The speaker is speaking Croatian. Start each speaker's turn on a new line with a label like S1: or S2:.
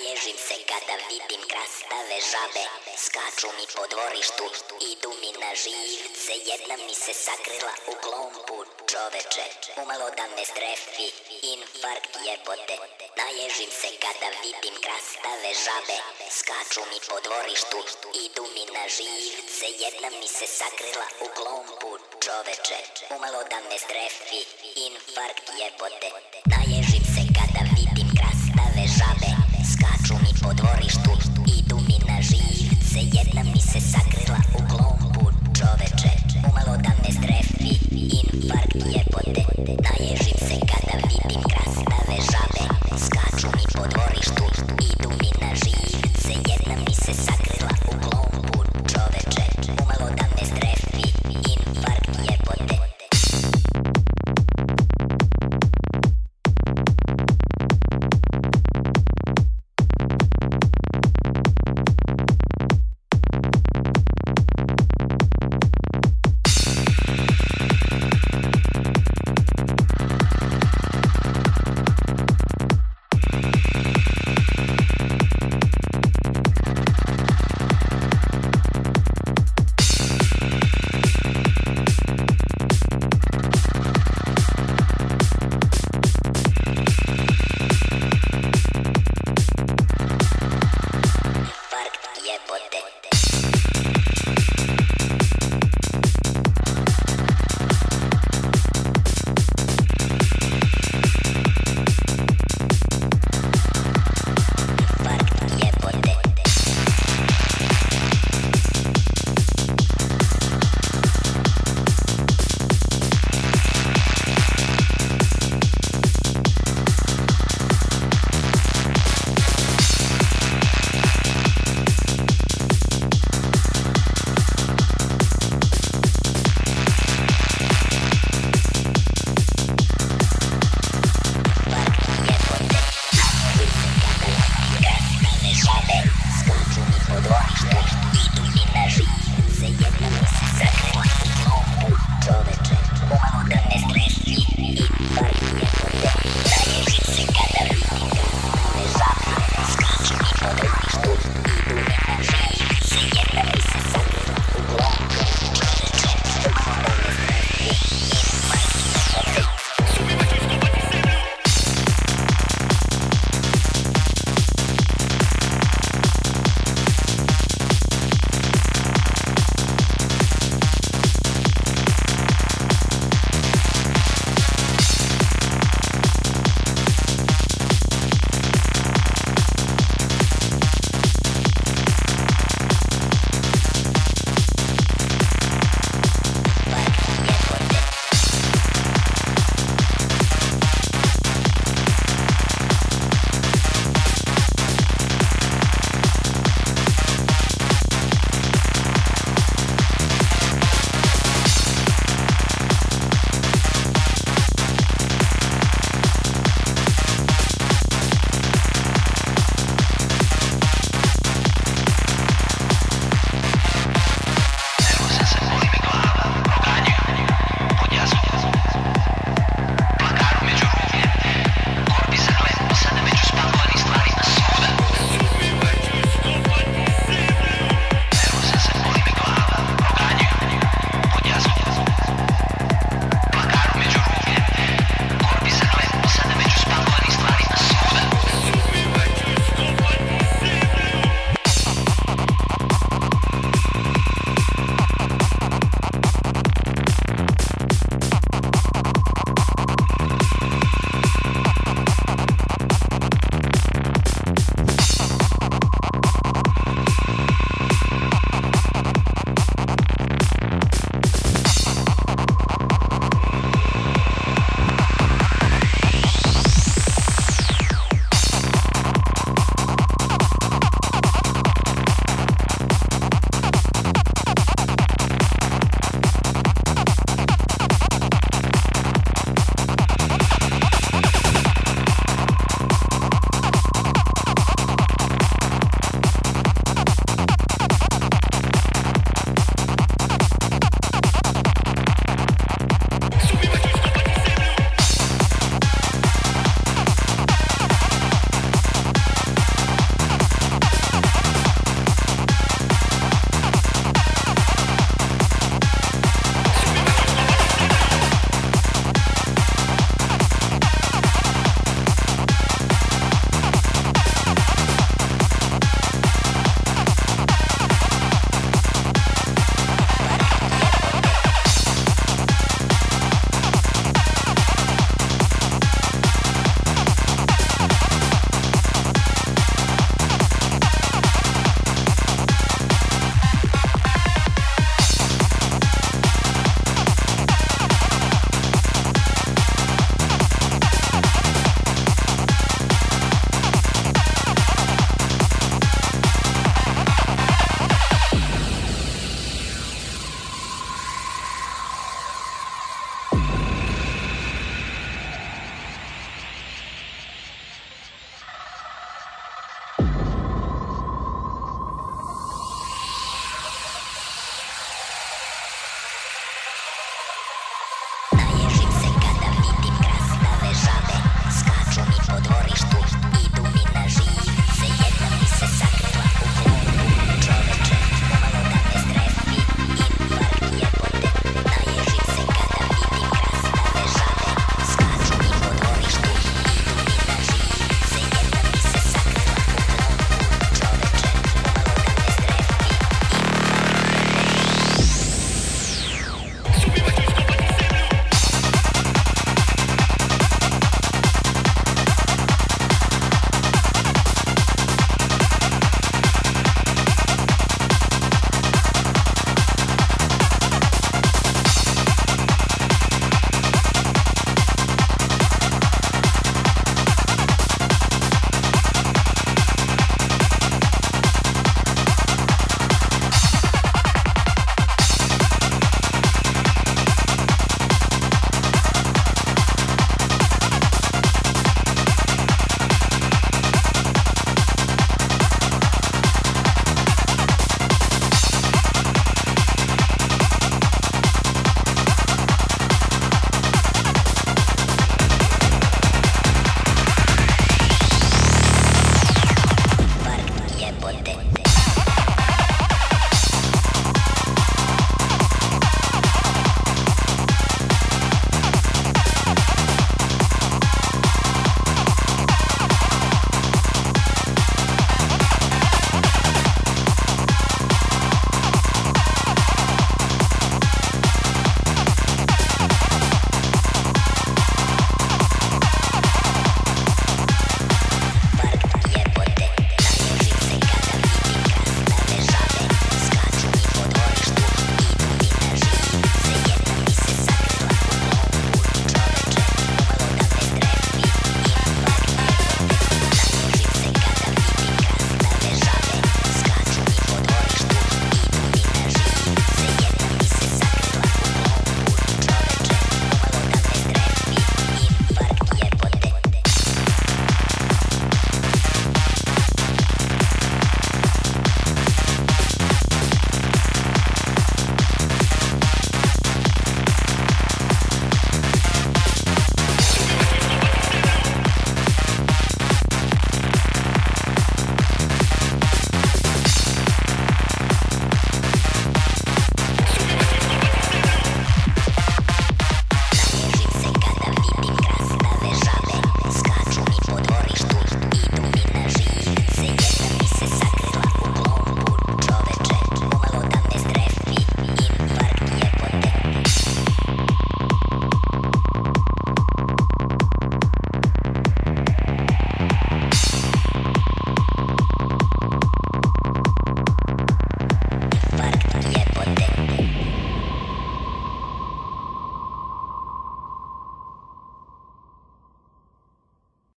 S1: Naježim se kada vidim krastave žabe. Skaču mi po dvorištu, idu mi na živce. Jedna mi se sakrila u klompu čoveče Umalo da me strefi, infarkt jebote. Naježim se kada vidim krastave žabe. Skaču mi po dvorištu, idu mi na živce. Jedna mi se sakrila u klompu čoveče Umalo da me strefi, infarkt jebote. Naježim Skaču mi po dvorištu, idu mi na živce Jedna mi se sakrila